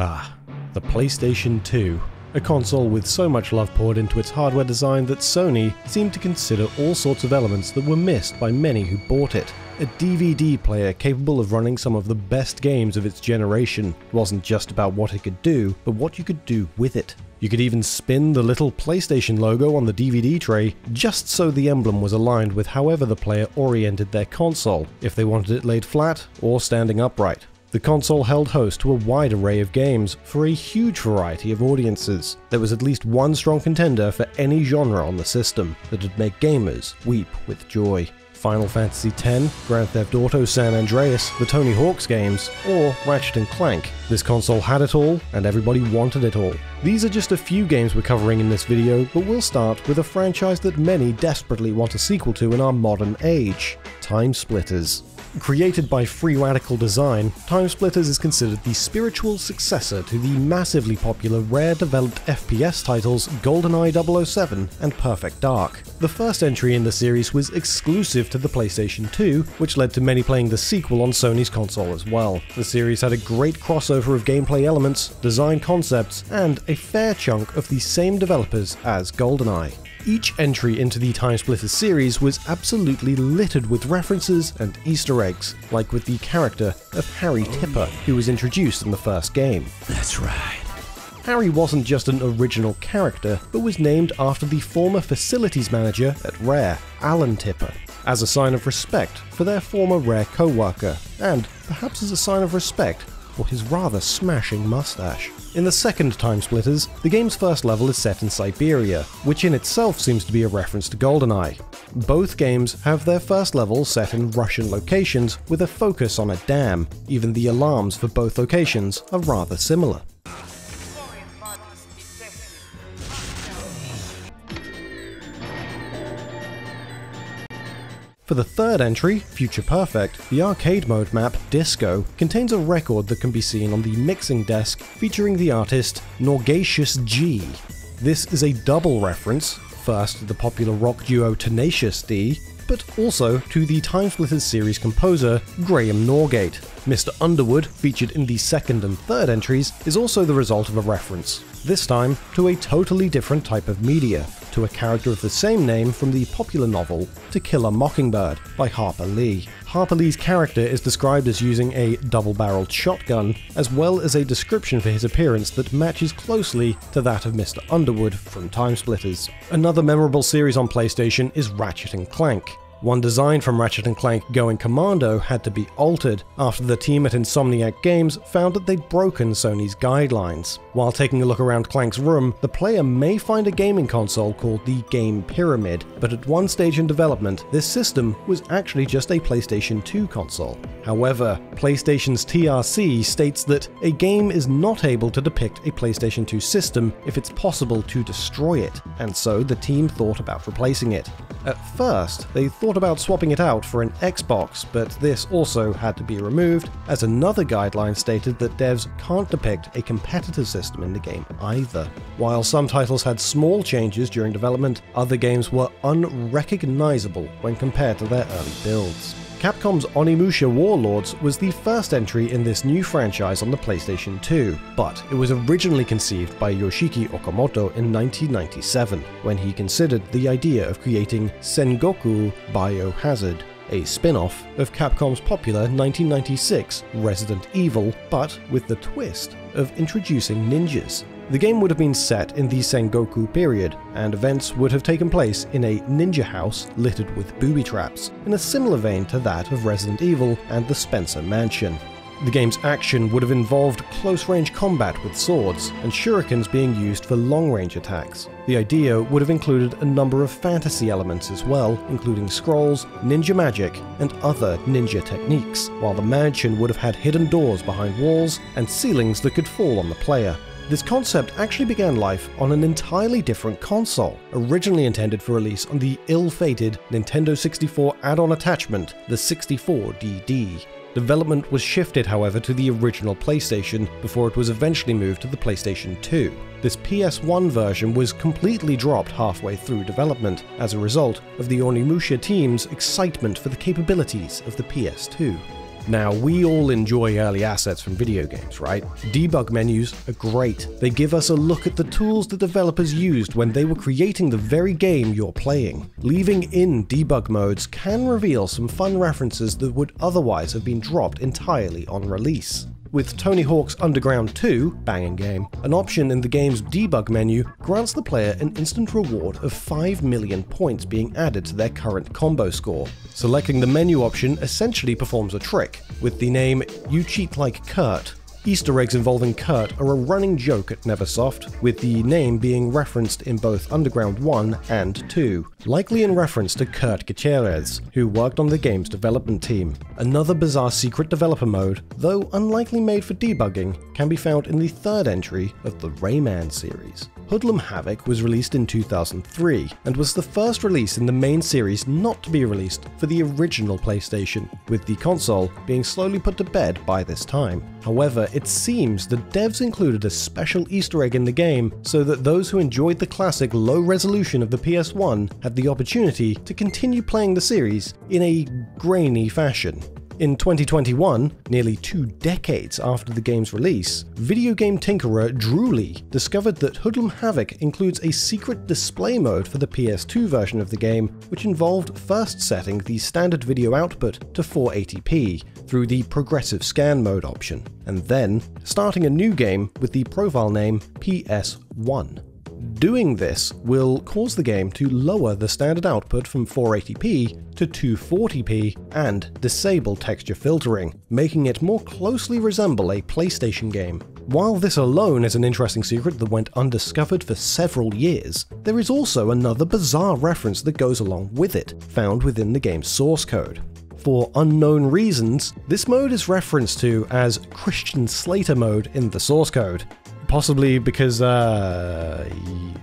Ah, the PlayStation 2. A console with so much love poured into its hardware design that Sony seemed to consider all sorts of elements that were missed by many who bought it. A DVD player capable of running some of the best games of its generation wasn't just about what it could do, but what you could do with it. You could even spin the little PlayStation logo on the DVD tray just so the emblem was aligned with however the player oriented their console, if they wanted it laid flat or standing upright. The console held host to a wide array of games for a huge variety of audiences. There was at least one strong contender for any genre on the system that'd make gamers weep with joy. Final Fantasy X, Grand Theft Auto San Andreas, the Tony Hawk's games, or Ratchet & Clank. This console had it all, and everybody wanted it all. These are just a few games we're covering in this video, but we'll start with a franchise that many desperately want a sequel to in our modern age, Time Splitters. Created by Free Radical Design, Time Splitters is considered the spiritual successor to the massively popular Rare developed FPS titles GoldenEye 007 and Perfect Dark. The first entry in the series was exclusive to the PlayStation 2, which led to many playing the sequel on Sony's console as well. The series had a great crossover of gameplay elements, design concepts, and a fair chunk of the same developers as GoldenEye. Each entry into the Time Splitters series was absolutely littered with references and Easter eggs, like with the character of Harry oh, Tipper, who was introduced in the first game. That's right. Harry wasn't just an original character, but was named after the former facilities manager at Rare, Alan Tipper, as a sign of respect for their former Rare co worker, and perhaps as a sign of respect for his rather smashing mustache. In the second Time Splitters, the game's first level is set in Siberia, which in itself seems to be a reference to GoldenEye. Both games have their first level set in Russian locations with a focus on a dam, even the alarms for both locations are rather similar. For the third entry, Future Perfect, the arcade mode map Disco contains a record that can be seen on the mixing desk featuring the artist Norgacious G. This is a double reference, first to the popular rock duo Tenacious D, but also to the Time Splitters series composer Graham Norgate. Mr. Underwood, featured in the second and third entries, is also the result of a reference, this time to a totally different type of media, to a character of the same name from the popular novel To Kill a Mockingbird by Harper Lee. Harper Lee's character is described as using a double barreled shotgun, as well as a description for his appearance that matches closely to that of Mr. Underwood from Time Splitters. Another memorable series on PlayStation is Ratchet & Clank. One design from Ratchet & Clank Going Commando had to be altered after the team at Insomniac Games found that they'd broken Sony's guidelines. While taking a look around Clank's room, the player may find a gaming console called the Game Pyramid, but at one stage in development, this system was actually just a PlayStation 2 console. However, PlayStation's TRC states that a game is not able to depict a PlayStation 2 system if it's possible to destroy it, and so the team thought about replacing it. At first, they thought about swapping it out for an Xbox, but this also had to be removed, as another guideline stated that devs can't depict a competitive system in the game either. While some titles had small changes during development, other games were unrecognizable when compared to their early builds. Capcom's Onimusha Warlords was the first entry in this new franchise on the PlayStation 2, but it was originally conceived by Yoshiki Okamoto in 1997, when he considered the idea of creating Sengoku Biohazard, a spin-off of Capcom's popular 1996 Resident Evil, but with the twist of introducing ninjas. The game would have been set in the Sengoku period, and events would have taken place in a ninja house littered with booby traps, in a similar vein to that of Resident Evil and the Spencer Mansion. The game's action would have involved close-range combat with swords, and shurikens being used for long-range attacks. The idea would have included a number of fantasy elements as well, including scrolls, ninja magic, and other ninja techniques, while the mansion would have had hidden doors behind walls and ceilings that could fall on the player. This concept actually began life on an entirely different console, originally intended for release on the ill-fated Nintendo 64 add-on attachment, the 64DD. Development was shifted, however, to the original PlayStation before it was eventually moved to the PlayStation 2. This PS1 version was completely dropped halfway through development as a result of the Onimusha team's excitement for the capabilities of the PS2. Now, we all enjoy early assets from video games, right? Debug menus are great. They give us a look at the tools the developers used when they were creating the very game you're playing. Leaving in debug modes can reveal some fun references that would otherwise have been dropped entirely on release. With Tony Hawk's Underground 2, banging game, an option in the game's debug menu grants the player an instant reward of 5 million points being added to their current combo score. Selecting the menu option essentially performs a trick, with the name You Cheat Like Kurt Easter eggs involving Kurt are a running joke at Neversoft, with the name being referenced in both Underground 1 and 2, likely in reference to Kurt Gutierrez, who worked on the game's development team. Another bizarre secret developer mode, though unlikely made for debugging, can be found in the third entry of the Rayman series. Hoodlum Havoc was released in 2003 and was the first release in the main series not to be released for the original PlayStation, with the console being slowly put to bed by this time. However, it seems the devs included a special Easter egg in the game so that those who enjoyed the classic low resolution of the PS1 had the opportunity to continue playing the series in a grainy fashion. In 2021, nearly two decades after the game's release, video game tinkerer Drooly discovered that Hoodlum Havoc includes a secret display mode for the PS2 version of the game, which involved first setting the standard video output to 480p through the progressive scan mode option, and then starting a new game with the profile name PS1. Doing this will cause the game to lower the standard output from 480p to 240p and disable texture filtering, making it more closely resemble a PlayStation game. While this alone is an interesting secret that went undiscovered for several years, there is also another bizarre reference that goes along with it, found within the game's source code. For unknown reasons, this mode is referenced to as Christian Slater mode in the source code, Possibly because, uh,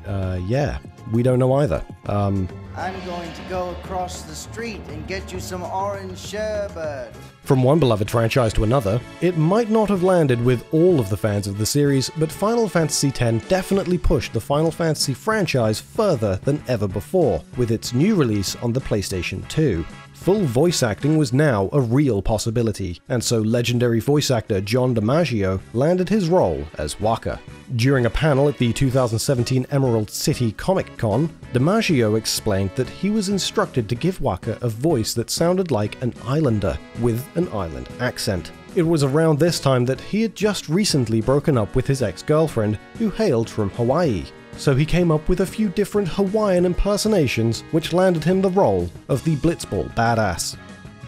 uh, yeah, we don't know either. Um, I'm going to go across the street and get you some orange sherbet. From one beloved franchise to another, it might not have landed with all of the fans of the series, but Final Fantasy X definitely pushed the Final Fantasy franchise further than ever before, with its new release on the PlayStation 2. Full voice acting was now a real possibility, and so legendary voice actor John DiMaggio landed his role as Wakka. During a panel at the 2017 Emerald City Comic Con, DiMaggio explained that he was instructed to give Wakka a voice that sounded like an islander, with an island accent. It was around this time that he had just recently broken up with his ex-girlfriend, who hailed from Hawaii, so he came up with a few different Hawaiian impersonations which landed him the role of the Blitzball badass.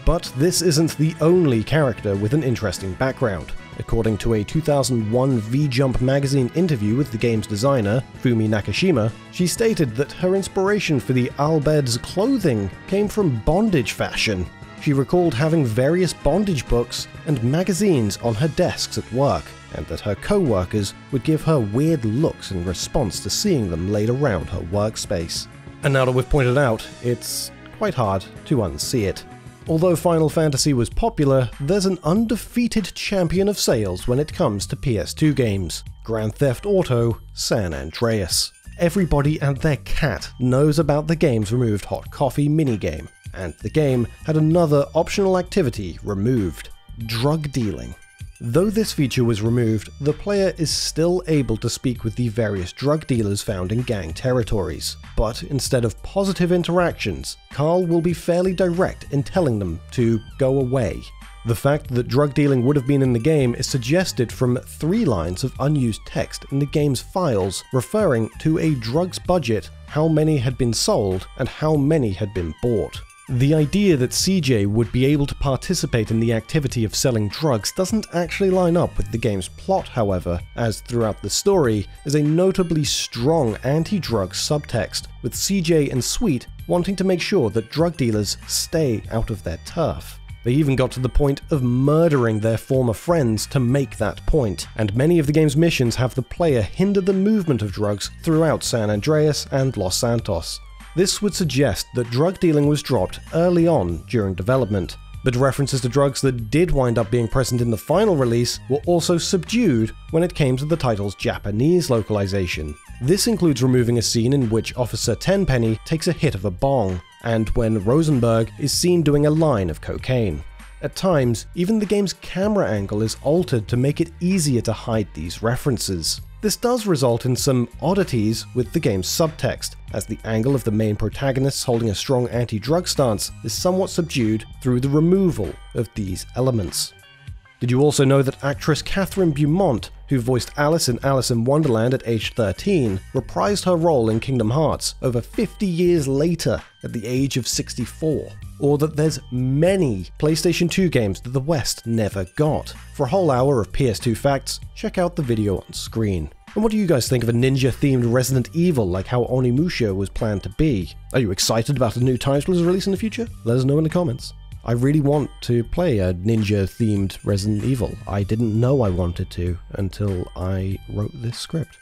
But this isn't the only character with an interesting background. According to a 2001 V-Jump magazine interview with the game's designer, Fumi Nakashima, she stated that her inspiration for the Al Bhed's clothing came from bondage fashion. She recalled having various bondage books and magazines on her desks at work, and that her co-workers would give her weird looks in response to seeing them laid around her workspace. And now that we've pointed out, it's quite hard to unsee it. Although Final Fantasy was popular, there's an undefeated champion of sales when it comes to PS2 games Grand Theft Auto San Andreas. Everybody and their cat knows about the game's removed hot coffee minigame, and the game had another optional activity removed drug dealing. Though this feature was removed, the player is still able to speak with the various drug dealers found in gang territories. But instead of positive interactions, Carl will be fairly direct in telling them to go away. The fact that drug dealing would have been in the game is suggested from three lines of unused text in the game's files referring to a drug's budget, how many had been sold, and how many had been bought. The idea that CJ would be able to participate in the activity of selling drugs doesn't actually line up with the game's plot, however, as throughout the story is a notably strong anti-drug subtext, with CJ and Sweet wanting to make sure that drug dealers stay out of their turf. They even got to the point of murdering their former friends to make that point, and many of the game's missions have the player hinder the movement of drugs throughout San Andreas and Los Santos. This would suggest that drug dealing was dropped early on during development, but references to drugs that did wind up being present in the final release were also subdued when it came to the title's Japanese localization. This includes removing a scene in which Officer Tenpenny takes a hit of a bong, and when Rosenberg is seen doing a line of cocaine. At times, even the game's camera angle is altered to make it easier to hide these references. This does result in some oddities with the game's subtext, as the angle of the main protagonists holding a strong anti drug stance is somewhat subdued through the removal of these elements. Did you also know that actress Kathryn Beaumont, who voiced Alice in Alice in Wonderland at age 13, reprised her role in Kingdom Hearts over 50 years later at the age of 64? Or that there's many PlayStation 2 games that the West never got? For a whole hour of PS2 facts, check out the video on screen. And what do you guys think of a ninja themed Resident Evil like how Onimusha was planned to be? Are you excited about a new Time Splitters release in the future? Let us know in the comments. I really want to play a ninja themed Resident Evil. I didn't know I wanted to until I wrote this script.